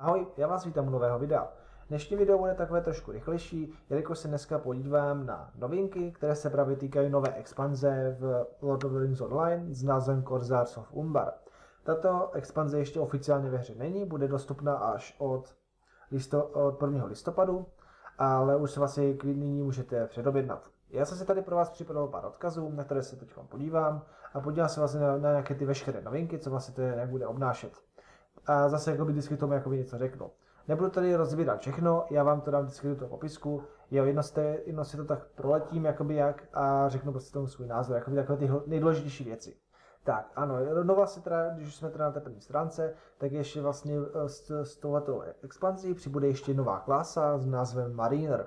Ahoj, já vás vítám u nového videa. Dnešní video bude takové trošku rychlejší, jelikož se dneska podívám na novinky, které se právě týkají nové expanze v Lord of the Rings Online s názvem Corsairs of Umbar. Tato expanze ještě oficiálně ve hře není, bude dostupná až od, listo, od 1. listopadu, ale už se vlastně k nyní můžete předobjednat. Já jsem si tady pro vás připravil pár odkazů, na které se teď podívám a podívám se vlastně na, na nějaké ty veškeré novinky, co vlastně to jak bude obnášet a zase jakoby vždycky tomu jakoby něco řeknu. Nebudu tady rozvírat všechno, já vám to dám vždycky do toho popisku, jo, jedno, jste, jedno si to tak proletím, jakoby jak, a řeknu prostě tomu svůj názor, jakoby takové ty nejdůležitější věci. Tak, ano, nova se teda, když jsme teda na té první stránce, tak ještě vlastně eh, s, s touhletou expanzí přibude ještě nová klasa s názvem Mariner.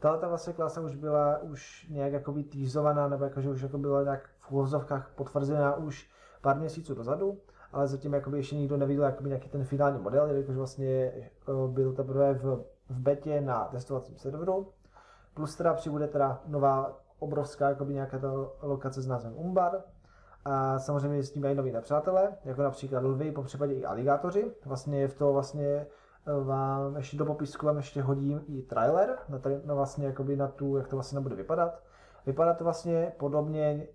Tahle ta vlastně klasa už byla už nějak jakoby týzovaná, nebo jakože už jako byla nějak v úvozovkách potvrzená už pár měsíců dozadu ale zatím jakoby ještě nikdo neviděl jakoby nějaký ten finální model, jelikož vlastně eh, byl teprve v, v betě na testovacím serveru. Plus teda přibude teda nová obrovská jakoby nějaká ta lokace s názvem Umbar. A samozřejmě s tím mají noví nepřátelé, jako například lvy, po případě i aligátoři. Vlastně v to vlastně eh, vám ještě do popisku vám ještě hodím i trailer, na, tady, na vlastně jakoby na tu, jak to vlastně bude vypadat. Vypadá to vlastně podobně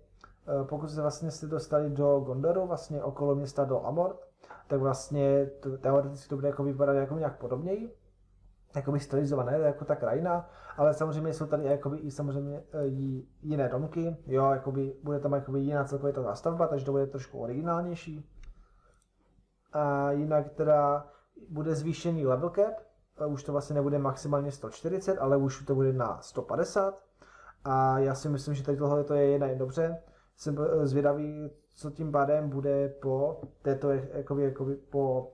pokud se vlastně jste dostali do Gondoru, vlastně okolo města do Amort, tak vlastně teoreticky to bude jako vypadat jako nějak podobněji, jakoby stylizované, jako ta krajina, ale samozřejmě jsou tady jakoby i samozřejmě eh, jiné domky, jo, jakoby bude tam jakoby jiná celkově ta zástavba, takže to bude trošku originálnější. A jinak teda bude zvýšený level cap, eh, už to vlastně nebude maximálně 140, ale už to bude na 150. A já si myslím, že tady tohle to je jen dobře, jsem eh, zvědavý, co tím pádem bude po této, jakoby, jakoby po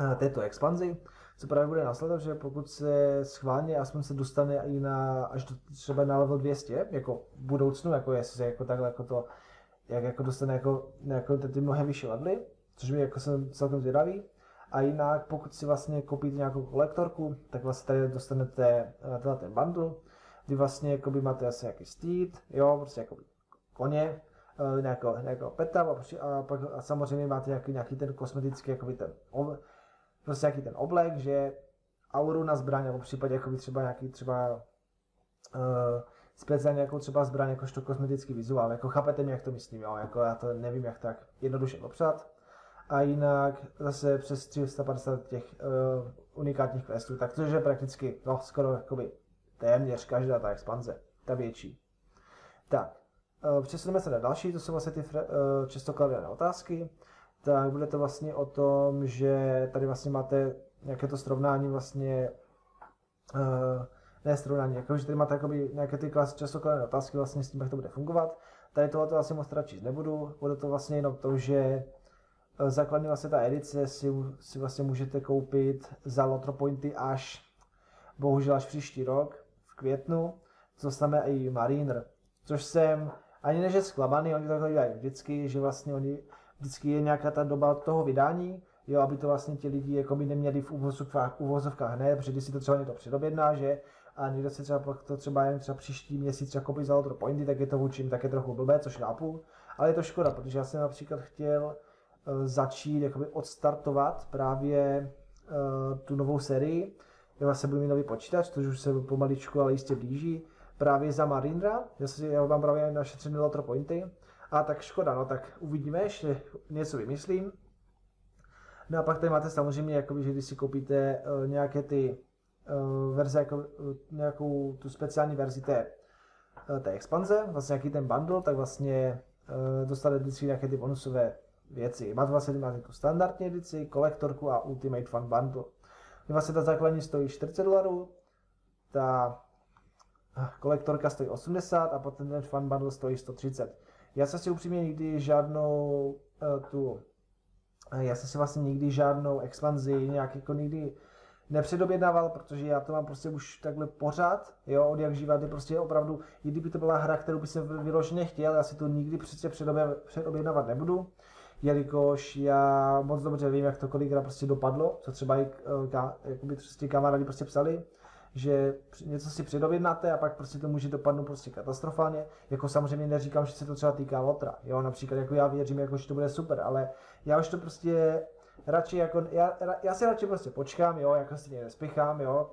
eh, této expanzi, co právě bude následovat, že pokud se schválně aspoň se dostane i na, až do, třeba na level 200, jako v budoucnu, jako jestli se jako takhle jako to, jak jako dostane jako, jako ty mnohem vyšší levely, což mi jako jsem celkem zvědavý. A jinak, pokud si vlastně koupíte nějakou kolektorku, tak vlastně tady dostanete eh, ten bundle, kdy vlastně jakoby máte asi nějaký steed, jo, prostě jakoby koně, eh, nějakého, nějakého peta a, a, pak, a samozřejmě máte nějaký, nějaký ten kosmetický, jakoby ten, prostě nějaký ten oblek, že auru na zbraň, nebo v případě jakoby třeba nějaký třeba uh, speciálně jako třeba zbraň, jakožto kosmetický vizuál, jako chápete mi, jak to myslím, jo, jako já to nevím, jak tak jednoduše popsat. A jinak zase přes 350 těch uh, unikátních questů, tak to je prakticky, no skoro jakoby téměř každá ta expanze, ta větší. Tak, přesuneme se na další, to jsou vlastně ty eh, často kladené otázky. Tak bude to vlastně o tom, že tady vlastně máte nějaké to srovnání vlastně, eh, ne srovnání, jako, že tady máte nějaké ty klas, často kladené otázky vlastně s tím, jak to bude fungovat. Tady tohle to vlastně moc číst nebudu, bude to vlastně jenom to, že základní vlastně ta edice si, si vlastně můžete koupit za Lotro Pointy až, bohužel až příští rok, v květnu, co znamená i Mariner, což jsem ani než je zklamaný, oni takhle dělají vždycky, že vlastně oni vždycky je nějaká ta doba toho vydání, jo, aby to vlastně ti lidi jako by neměli v uvozovkách, uvozovkách hned, protože když si to třeba někdo předobjedná, že a někdo si třeba to třeba jen třeba příští měsíc třeba koupí za Lotro Pointy, tak je to vůči také trochu blbé, což chápu, ale je to škoda, protože já jsem například chtěl uh, začít jakoby odstartovat právě uh, tu novou sérii, já vlastně budu mít nový počítač, což už se pomaličku, ale jistě blíží, právě za Marindra, já, si, já mám právě našetřené Lotro Pointy. A tak škoda, no tak uvidíme, ještě něco vymyslím. No a pak tady máte samozřejmě, jakoby, že když si koupíte uh, nějaké ty uh, verze, jako, uh, nějakou tu speciální verzi té, uh, té expanze, vlastně nějaký ten bundle, tak vlastně uh, dostanete vždycky nějaké ty bonusové věci. Máte vlastně máte tu standardní edici, kolektorku a Ultimate Fun Bundle. Vlastně ta základní stojí 40 dolarů, ta kolektorka stojí 80 a potom ten fun bundle stojí 130. Já jsem si upřímně nikdy žádnou uh, tu, uh, já jsem si vlastně nikdy žádnou expanzi nějak jako nikdy nepředobjednával, protože já to mám prostě už takhle pořád, jo, od jak živa, prostě opravdu, i kdyby to byla hra, kterou bych si vyloženě chtěl, já si to nikdy přece předobjednávat nebudu, jelikož já moc dobře vím, jak to kolikrát prostě dopadlo, co třeba i ka, jakoby prostě kamarádi prostě psali, že něco si předobjednáte a pak prostě to může dopadnout prostě katastrofálně. Jako samozřejmě neříkám, že se to třeba týká Lotra, jo, například jako já věřím, jako, že to bude super, ale já už to prostě radši jako, já, já si radši prostě počkám, jo, jako si někde spichám, jo,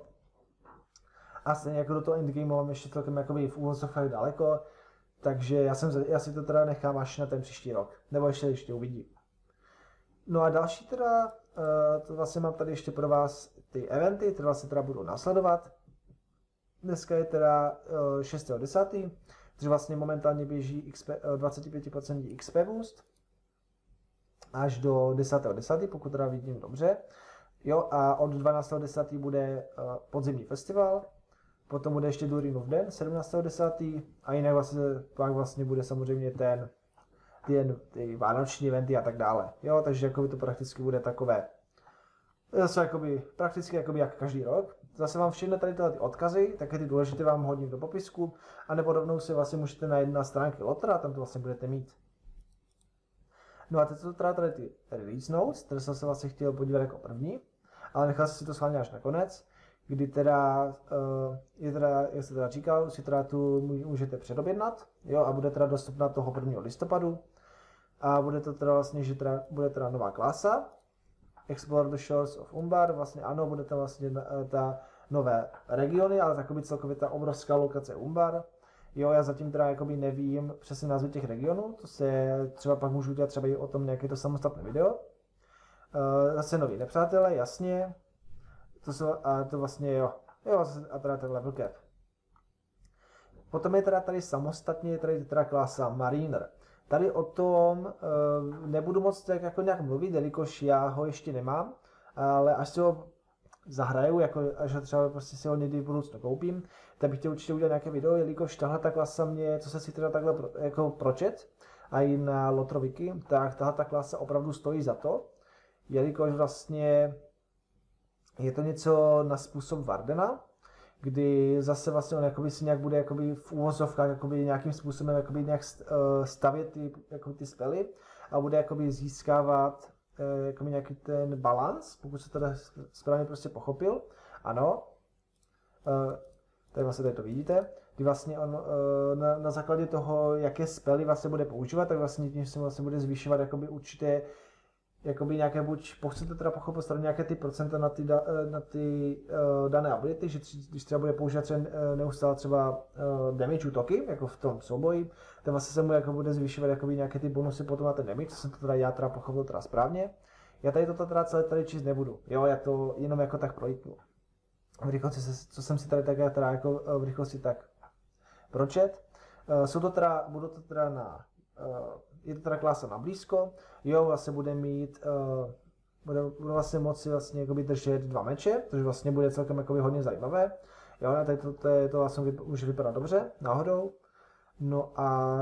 a stejně jako do toho endgameu mám ještě celkem jakoby v úvozovkách daleko, takže já, jsem, já si to teda nechám až na ten příští rok, nebo ještě ještě uvidím. No a další teda, uh, to vlastně mám tady ještě pro vás ty eventy, které vlastně teda budou následovat. Dneska je teda uh, 6.10., takže vlastně momentálně běží XP, uh, 25% XP boost až do 10.10., 10., pokud teda vidím dobře. Jo, a od 12.10. bude uh, podzimní festival, potom bude ještě Durinův den, 17.10. a jinak vlastně, pak vlastně bude samozřejmě ten ty, ty vánoční eventy a tak dále. Jo, takže jakoby to prakticky bude takové zase jakoby, prakticky jakoby jak každý rok. Zase vám všechny tady tyhle ty odkazy, také ty důležité vám hodím do popisku, anebo rovnou si vlastně můžete najít na stránky Lotra, tam to vlastně budete mít. No a teď jsou teda tady ty release notes, které jsem se vlastně chtěl podívat jako první, ale nechal jsem si to schválně až nakonec, kdy teda, uh, je teda, jak se teda říkal, si teda tu můžete předobjednat, jo, a bude teda dostupná toho 1. listopadu. A bude to teda vlastně, že teda, bude teda nová klasa, Explore the Shores of Umbar, vlastně ano, bude to vlastně eh, ta nové regiony, ale takový celkově ta obrovská lokace Umbar. Jo, já zatím teda jakoby nevím přesně názvy těch regionů, to se třeba pak můžu udělat třeba i o tom nějaké to samostatné video. Uh, zase noví nepřátelé, jasně. To jsou, a to vlastně jo, jo, a teda ten level cap. Potom je teda tady samostatně, je tady teda klasa Mariner. Tady o tom uh, nebudu moc tak jako nějak mluvit, jelikož já ho ještě nemám, ale až si ho zahraju, jako až ho třeba prostě si ho někdy v budoucnu koupím, tak bych chtěl určitě udělat nějaké video, jelikož tahle ta klasa mě, co se si teda takhle pro, jako pročet, a i na Lotroviky, tak tahle ta klasa opravdu stojí za to, jelikož vlastně je to něco na způsob Vardena, kdy zase vlastně on jakoby si nějak bude jakoby v úvozovkách jakoby nějakým způsobem jakoby nějak eh, stavět ty, jako ty spely a bude jakoby získávat eh, jakoby nějaký ten balans, pokud se teda správně prostě pochopil. Ano, eh, tady vlastně tady to vidíte, kdy vlastně on na, na základě toho, jaké spely vlastně bude používat, tak vlastně tím se vlastně bude zvýšovat jakoby určité jakoby nějaké buď, chcete teda pochopit stranu nějaké ty procenta na ty, eh, na ty uh, dané ability, že tři, když třeba bude používat třeba, uh, neustále třeba uh, damage útoky, jako v tom souboji, tak vlastně se mu jako bude zvyšovat jakoby nějaké ty bonusy potom na ten damage, co jsem to teda já teda pochopil teda správně. Já tady toto teda celé tady číst nebudu, jo, já to jenom jako tak projítnu. V rychlosti, co jsem si tady tak teda jako v rychlosti tak pročet. Uh, jsou to teda, budou to teda na uh, je to teda klasa na blízko, jo, vlastně bude mít, uh, bude, bude vlastně moci vlastně jakoby držet dva meče, což vlastně bude celkem jakoby hodně zajímavé. Jo, a tady to, to, to vlastně může vypadat dobře, náhodou. No a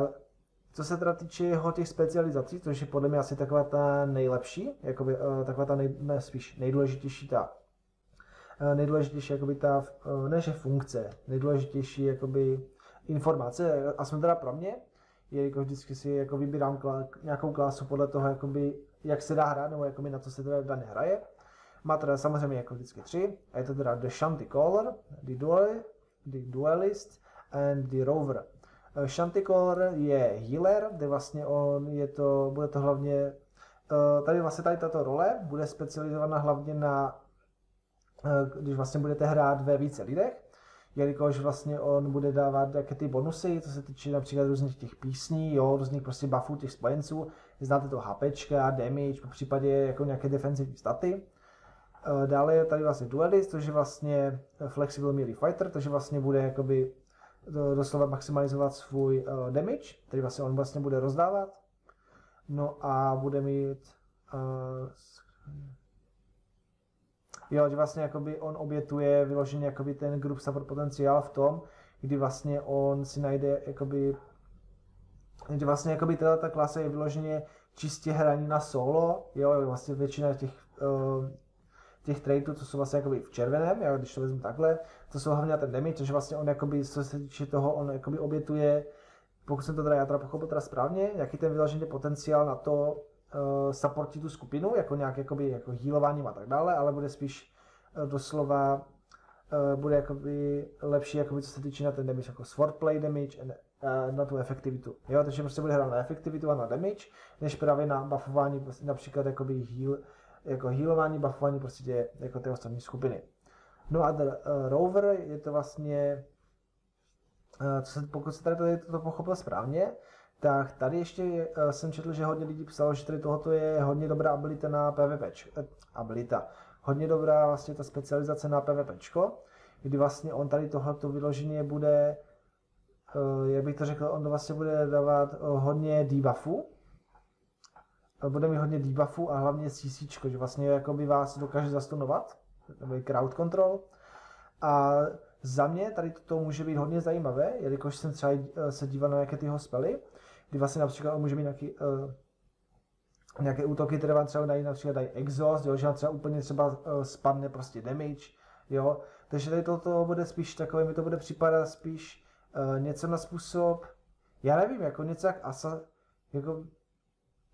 co se teda týče jeho těch specializací, což je podle mě asi taková ta nejlepší, jakoby, uh, taková ta nej, ne, spíš nejdůležitější ta uh, nejdůležitější jakoby ta, uh, funkce, nejdůležitější jakoby informace, aspoň teda pro mě, jelikož vždycky si jako vybírám klá, nějakou klásu podle toho, jakoby, jak se dá hrát, nebo jakoby na co se teda daně hraje. Má teda samozřejmě jako vždycky tři, a je to teda The Shanty Caller, The, Duel, the Duelist and The Rover. Eh, Shanty Caller je healer, kde vlastně on je to, bude to hlavně, eh, tady vlastně tady tato role bude specializovaná hlavně na, eh, když vlastně budete hrát ve více lidech, jelikož vlastně on bude dávat jaké ty bonusy, co se týče například různých těch písní, jo, různých prostě buffů těch spojenců, znáte to HPčka, damage, po případě jako nějaké defensivní staty. Eh, dále je tady vlastně duelist, což je vlastně flexible melee fighter, takže vlastně bude jakoby doslova maximalizovat svůj damage, který vlastně on vlastně bude rozdávat. No a bude mít uh, Jo, že vlastně jakoby on obětuje vyloženě jakoby ten group support potenciál v tom, kdy vlastně on si najde jakoby že vlastně jakoby teda ta klasa je vyloženě čistě hraní na solo, jo, vlastně většina těch uh, těch traitů, co jsou vlastně jakoby v červeném, jo, když to vezmu takhle, to jsou hlavně ten damage, takže vlastně on jakoby, co se týče toho, on jakoby obětuje, pokud jsem to teda já teda pochopil teda správně, jaký ten vyložený potenciál na to, uh, supportí tu skupinu, jako nějak jakoby, jako healováním a tak dále, ale bude spíš uh, doslova uh, bude jakoby lepší, jakoby, co se týče na ten damage, jako swordplay damage, and, uh, na tu efektivitu. Jo, takže prostě bude hrát na efektivitu a na damage, než právě na buffování, prostě například jakoby heal, jako healování, buffování prostě tě, jako ty ostatní skupiny. No a the, uh, Rover je to vlastně, uh, co se, pokud se tady to, to pochopil správně, tak tady ještě uh, jsem četl, že hodně lidí psalo, že tady tohoto je hodně dobrá abilita na PvP. Eh, abilita. Hodně dobrá vlastně ta specializace na PvP, kdy vlastně on tady tohoto vyloženě bude, uh, jak bych to řekl, on vlastně bude dávat hodně debuffů, bude mít hodně debuffů a hlavně CC, že vlastně jakoby vás dokáže zastunovat, nebo crowd control. A za mě tady to může být hodně zajímavé, jelikož jsem třeba se díval na nějaké tyho spely, kdy vlastně například může mít nějaký, uh, nějaké útoky, které vám třeba dají například dají exhaust, jo, že vám třeba úplně třeba uh, spadne prostě damage, jo, takže tady toto bude spíš takové, mi to bude připadat spíš uh, něco na způsob, já nevím, jako něco jak asa, jako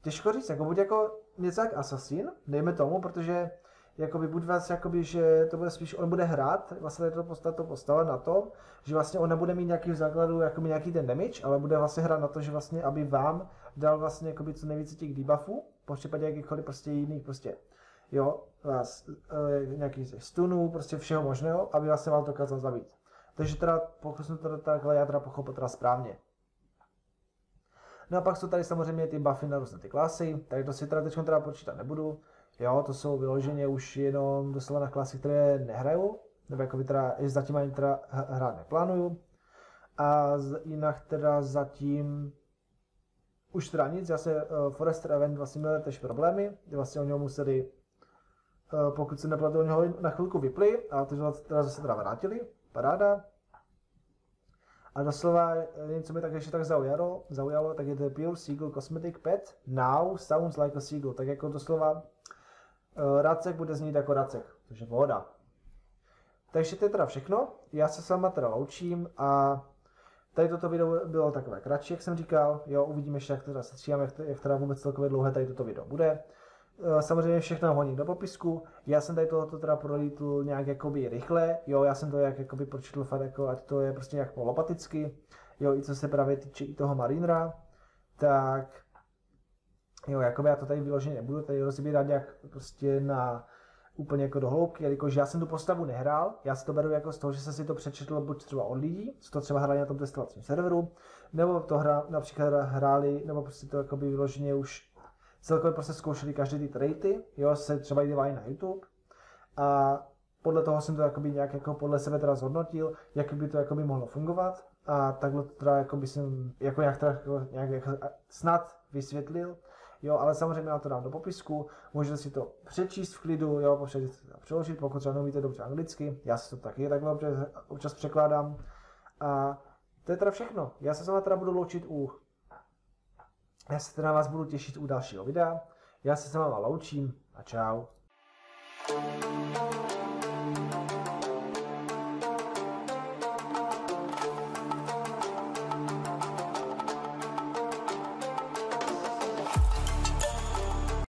těžko říct, jako buď jako něco jak Assassin, dejme tomu, protože jakoby buď vás, jakoby, že to bude spíš, on bude hrát, vlastně to postava, to postava na to, že vlastně on nebude mít nějaký v základu jakoby nějaký ten damage, ale bude vlastně hrát na to, že vlastně, aby vám dal vlastně jakoby co nejvíce těch debuffů, po případě jakýchkoliv prostě jiných prostě, jo, vás, e, nějaký stunů, prostě všeho možného, aby vlastně vám to dokázal zabít. Takže teda, pokud jsem to takhle já teda pochopil teda správně. No a pak jsou tady samozřejmě ty buffy na různé ty klasy, tak to si teda teď teda počítat nebudu. Jo, to jsou vyloženě už jenom doslova na klasy, které nehraju, nebo jako teda, zatím ani teda hrát neplánuju. A jinak teda zatím už teda nic, já se uh, Forester Event vlastně měl tež problémy, vlastně o něho museli, uh, pokud se nepletu, o něho na chvilku vypli, a to teda zase teda vrátili, paráda. A doslova něco mi tak ještě tak zaujalo, zaujalo, tak je to Pure Seagull Cosmetic Pet. Now Sounds Like a Seagull, tak jako doslova Racek bude znít jako Racek, což je pohoda. Takže to je teda všechno, já se s váma teda loučím a tady toto video bylo takové kratší, jak jsem říkal, jo, uvidíme ještě, jak teda se stříhám, jak, jak teda vůbec celkově dlouhé tady toto video bude. Eh, samozřejmě všechno honí do popisku. Já jsem tady tohoto teda prolítl nějak jakoby rychle, jo, já jsem to jak jakoby pročetl fakt jako, ať to je prostě nějak polopaticky, jo, i co se právě týče i toho Marinera, tak jo, jakoby já to tady vyloženě nebudu tady rozbírat nějak prostě na úplně jako do hloubky, jelikož já jsem tu postavu nehrál, já si to beru jako z toho, že jsem si to přečetl buď třeba od lidí, co to třeba hráli na tom testovacím serveru, nebo to hra, například hráli, nebo prostě to jakoby vyloženě už celkově prostě zkoušeli každý ty traity, jo, se třeba i na YouTube. A podle toho jsem to jakoby nějak jako podle sebe teda zhodnotil, jak by to jakoby mohlo fungovat. A takhle to teda jakoby jsem jako nějak, teda, jako, nějak jako snad vysvětlil, jo, ale samozřejmě já to dám do popisku, můžete si to přečíst v klidu, jo, potřebujete si to přeložit, pokud třeba neumíte dobře anglicky, já si to taky takhle občas, občas překládám a to je teda všechno, já se s vámi teda budu loučit u já se teda vás budu těšit u dalšího videa. Já se s váma loučím a čau. thank you